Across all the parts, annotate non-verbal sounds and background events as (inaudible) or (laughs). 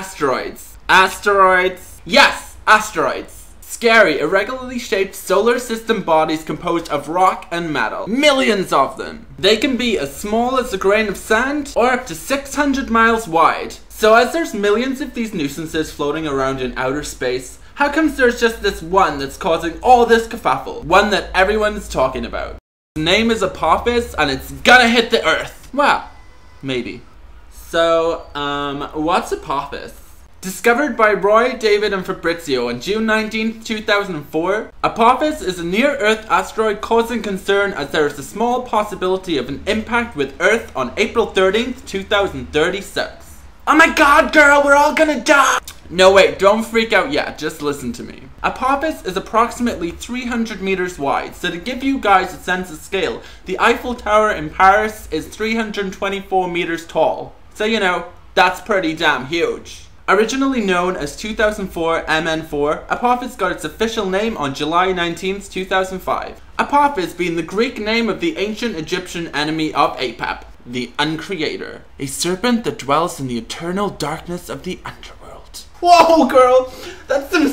Asteroids. Asteroids. Yes, asteroids. Scary, irregularly shaped solar system bodies composed of rock and metal. Millions of them. They can be as small as a grain of sand or up to 600 miles wide. So as there's millions of these nuisances floating around in outer space, how comes there's just this one that's causing all this kerfuffle? One that everyone's talking about. Its name is Apophis and it's gonna hit the earth. Well, maybe. So, um, what's Apophis? Discovered by Roy, David, and Fabrizio on June 19, 2004, Apophis is a near-Earth asteroid causing concern as there is a small possibility of an impact with Earth on April 13, 2036. Oh my god, girl, we're all gonna die! No, wait, don't freak out yet, just listen to me. Apophis is approximately 300 meters wide, so to give you guys a sense of scale, the Eiffel Tower in Paris is 324 meters tall. So, you know, that's pretty damn huge. Originally known as 2004 MN4, Apophis got its official name on July 19, 2005. Apophis being the Greek name of the ancient Egyptian enemy of Apep, the Uncreator, a serpent that dwells in the eternal darkness of the underworld. Whoa, girl! That's some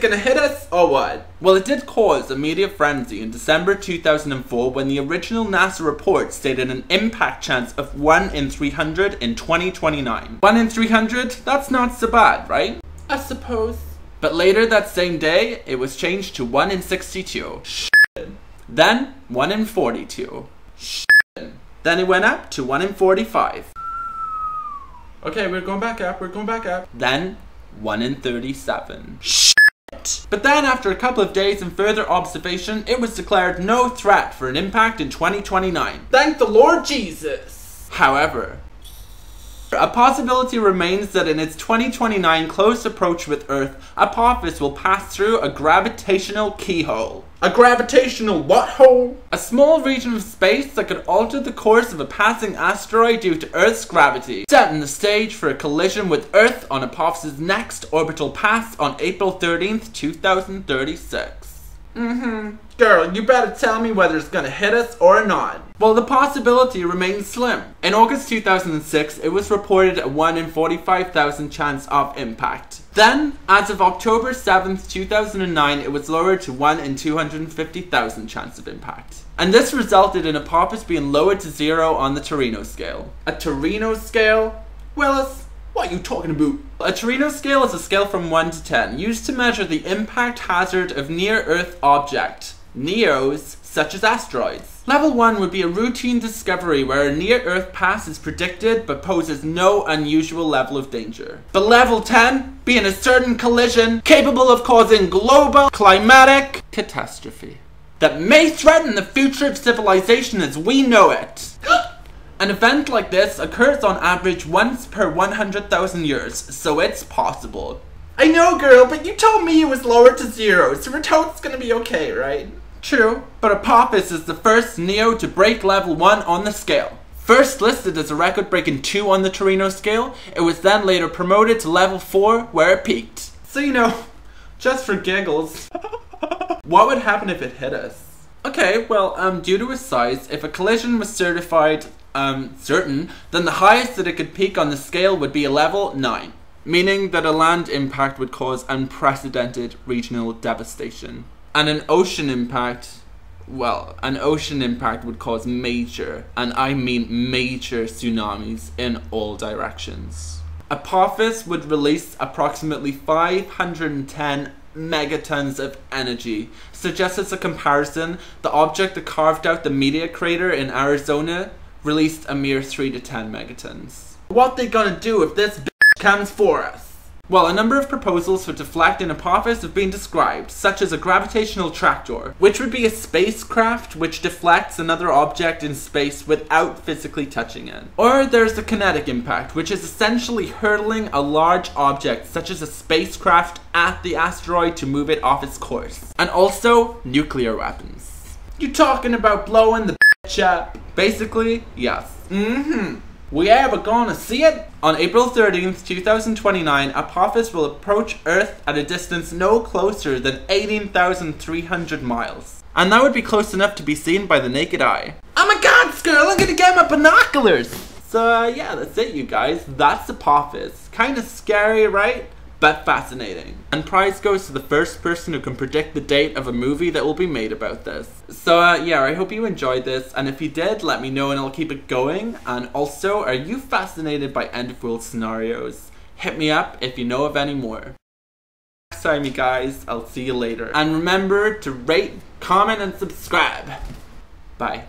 it gonna hit us, or what? Well, it did cause a media frenzy in December 2004 when the original NASA report stated an impact chance of 1 in 300 in 2029. 1 in 300? That's not so bad, right? I suppose. But later that same day, it was changed to 1 in 62. Then, 1 in 42. Then it went up to 1 in 45. Okay, we're going back up, we're going back up. Then, 1 in 37. But then, after a couple of days and further observation, it was declared no threat for an impact in 2029. Thank the Lord Jesus! However, a possibility remains that in its 2029 close approach with Earth, Apophis will pass through a gravitational keyhole. A gravitational what hole? A small region of space that could alter the course of a passing asteroid due to Earth's gravity, setting the stage for a collision with Earth on Apophis's next orbital pass on April 13th, 2036. Mm-hmm. Girl, you better tell me whether it's gonna hit us or not. Well, the possibility remains slim. In August 2006, it was reported a 1 in 45,000 chance of impact. Then, as of October 7th, 2009, it was lowered to 1 in 250,000 chance of impact. And this resulted in a Apophis being lowered to 0 on the Torino scale. A Torino scale? Willis, what are you talking about? A Torino scale is a scale from 1 to 10, used to measure the impact hazard of near-Earth object, NEOs, such as asteroids. Level 1 would be a routine discovery where a near-Earth pass is predicted but poses no unusual level of danger. But level 10 being a certain collision capable of causing global climatic catastrophe that may threaten the future of civilization as we know it. (gasps) (gasps) An event like this occurs on average once per 100,000 years, so it's possible. I know, girl, but you told me it was lowered to zero, so we're told it's gonna be okay, right? True, but Apophis is the first NEO to break level 1 on the scale. First listed as a record-breaking 2 on the Torino scale, it was then later promoted to level 4, where it peaked. So you know, (laughs) just for giggles. (laughs) what would happen if it hit us? Okay, well, um, due to its size, if a collision was certified um, certain, then the highest that it could peak on the scale would be a level 9, meaning that a land impact would cause unprecedented regional devastation. And an ocean impact, well, an ocean impact would cause major, and I mean major tsunamis in all directions. Apophis would release approximately 510 megatons of energy. Suggests as a comparison, the object that carved out the meteor crater in Arizona released a mere 3 to 10 megatons. What they gonna do if this comes for us? Well, a number of proposals for deflecting Apophis have been described, such as a gravitational tractor, which would be a spacecraft which deflects another object in space without physically touching it. Or there's the kinetic impact, which is essentially hurtling a large object, such as a spacecraft, at the asteroid to move it off its course. And also, nuclear weapons. You talking about blowing the Basically, yes. Mm-hmm. We ever gonna see it? On April 13th, 2029, Apophis will approach Earth at a distance no closer than 18,300 miles. And that would be close enough to be seen by the naked eye. Oh my god, Skirl, I'm gonna get my binoculars! So uh, yeah, that's it you guys. That's Apophis. Kinda scary, right? But fascinating. And prize goes to the first person who can predict the date of a movie that will be made about this. So uh, yeah, I hope you enjoyed this, and if you did, let me know and I'll keep it going. And also, are you fascinated by end of world scenarios? Hit me up if you know of any more. Next time you guys, I'll see you later. And remember to rate, comment, and subscribe. Bye.